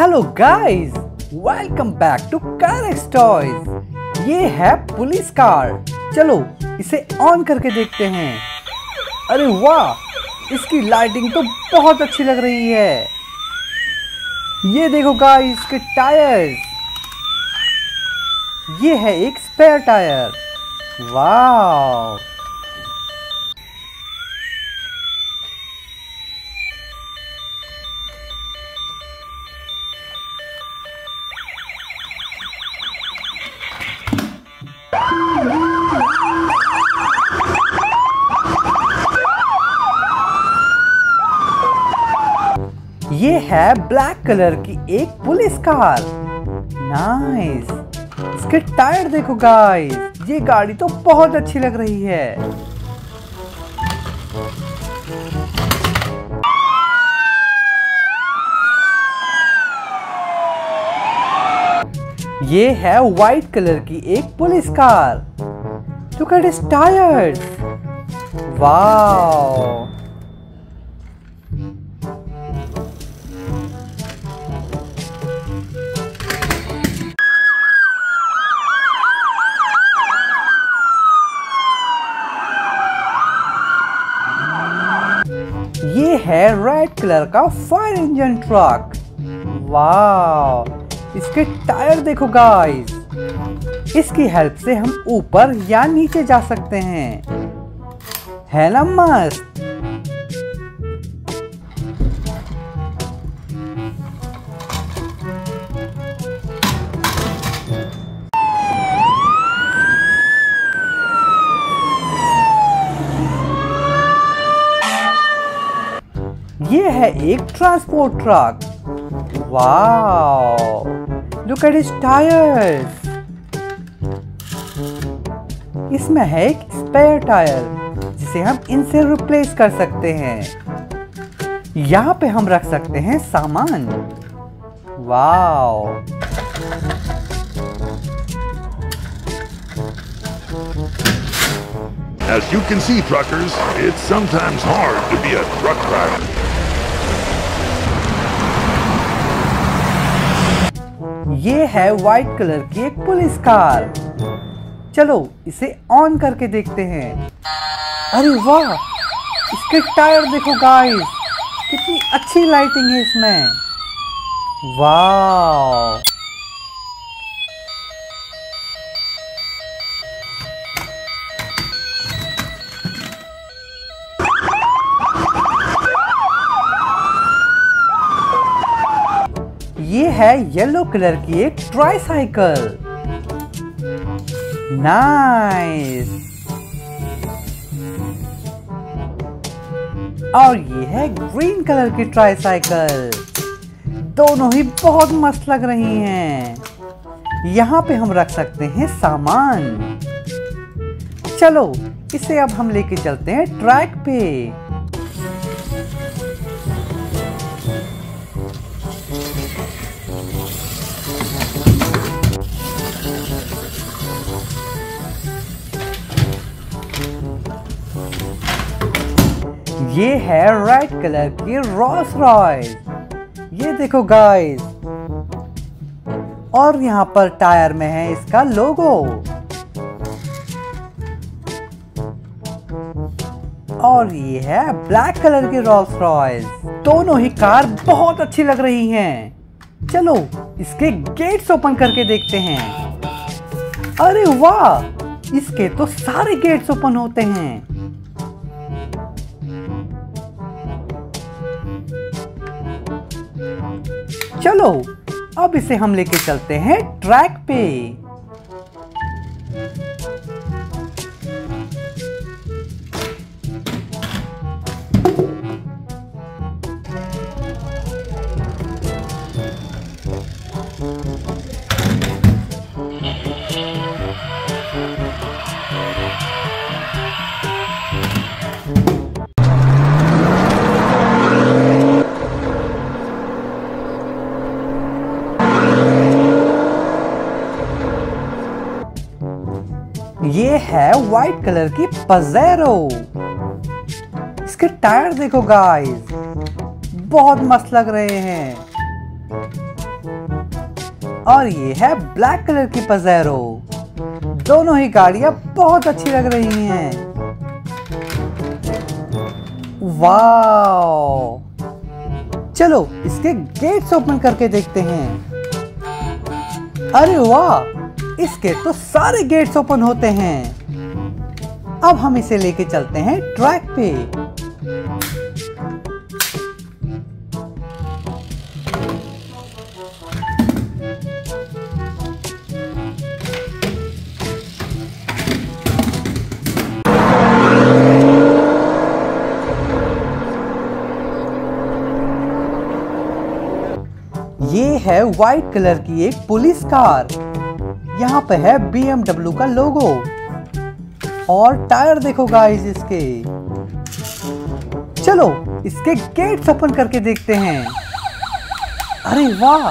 Hello guys welcome back to car toys ये है police car चलो, इसे ऑन करके देखते हैं। अरे वाह, इसकी लाइटिंग तो बहुत अच्छी लग रही है। ये देखो गाइस इसके टायर्स ये है एक स्पेयर टायर वाह है ब्लैक कलर की एक पुलिस कार। नाइस इसके टायर देखो गाइस ये गाड़ी तो बहुत अच्छी लग रही है। ये है व्हाइट कलर की एक police car. Look tyres wow ये है रेड कलर का फायर इंजन ट्रक वाह इसके टायर देखो गाइस इसकी हेल्प से हम ऊपर या नीचे जा सकते हैं. है ना, मस्त? है एक transport truck look at is tyres इसमें है एक स्पेयर टायर जिसे हम इनसे रिप्लेस कर सकते हैं। यहाँ पे हम रख सकते हैं सामान। Wow As you can see, truckers, it's sometimes hard to be a truck driver. ये है व्हाइट कलर की एक पुलिस कार चलो, इसे ऑन करके देखते हैं। अरे वाह! इसके टायर देखो गाइस कितनी अच्छी लाइटिंग है इसमें। वाह! है येलो कलर की एक ट्राईसाइकिल नाइस और ये है ग्रीन कलर की ट्राईसाइकिल दोनों ही बहुत मस्त लग रही हैं. यहाँ पे हम रख सकते हैं सामान. चलो, इसे अब हम लेके चलते हैं ट्रैक पे. ये है रेड कलर की रॉस रॉयस ये देखो गाइस और यहाँ पर टायर में है इसका लोगो और ये है ब्लैक कलर की रॉल्स रॉयस दोनों ही कार बहुत अच्छी लग रही हैं। चलो, इसके गेट्स ओपन करके देखते हैं। अरे वाह, इसके तो सारे गेट्स ओपन होते हैं। चलो अब इसे हम लेके चलते हैं ट्रैक पे। ये है व्हाइट कलर की पजेरो इसके टायर देखो गाइस बहुत मस्त लग रहे हैं। और ये है ब्लैक कलर की पजेरो दोनों ही गाड़ियाँ बहुत अच्छी लग रही हैं। वाओ चलो, इसके गेट्स ओपन करके देखते हैं। अरे वाह! इसके तो सारे गेट्स ओपन होते हैं। अब हम इसे लेके चलते हैं ट्रैक पे। ये है व्हाइट कलर की एक पुलिस कार यहाँ पे है BMW का लोगो और टायर देखो गाइस इसके। चलो, इसके गेट्स ओपन करके देखते हैं। अरे वाह!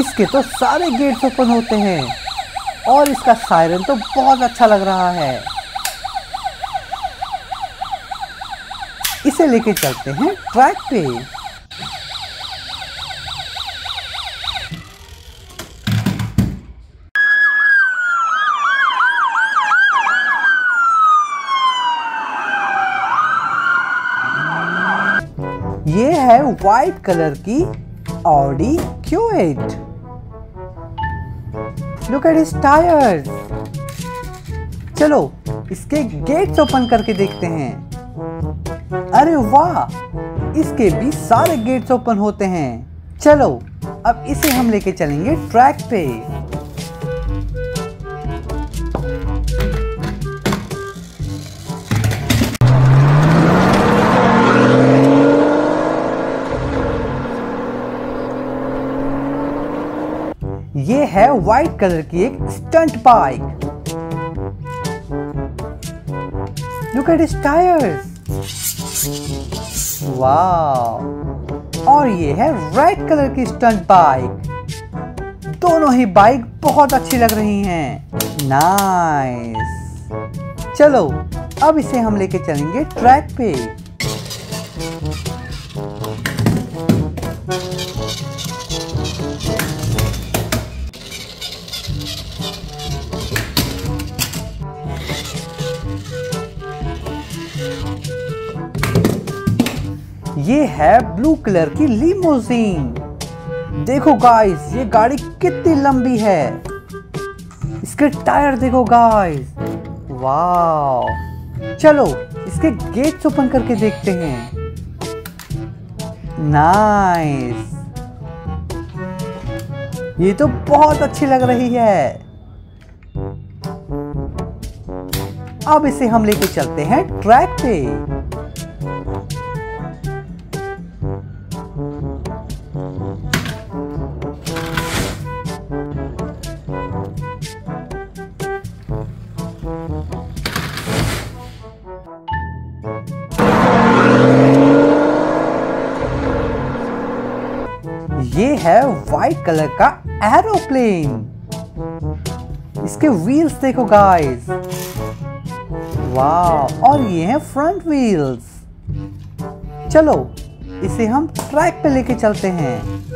इसके तो सारे गेट्स ओपन होते हैं। और इसका सायरन तो बहुत अच्छा लग रहा है। इसे लेके चलते हैं ट्रैक पे। ये है व्हाइट कलर की Audi Q8 look at his tyres चलो, इसके गेट्स ओपन करके देखते हैं। अरे वाह, इसके भी सारे गेट्स ओपन होते हैं। चलो, अब इसे हम लेके चलेंगे ट्रैक पे। ये है व्हाइट कलर की एक stunt bike look at is tyres वाह और ये है रेड कलर की स्टंट बाइक दोनों ही बाइक बहुत अच्छी लग रही हैं. नाइस चलो, अब इसे हम लेके चलेंगे ट्रैक पे. ये है ब्लू कलर की लिमोजीन देखो गाइस ये गाड़ी कितनी लंबी है। इसके टायर देखो गाइस वाह चलो, इसके गेट्स ओपन करके देखते हैं। नाइस ये तो बहुत अच्छी लग रही है। अब इसे हम लेके चलते हैं ट्रैक पे। है व्हाइट कलर का एरोप्लेन इसके व्हील्स देखो गाइस वाह और ये है फ्रंट व्हील्स चलो, इसे हम ट्रैक पे लेके चलते हैं.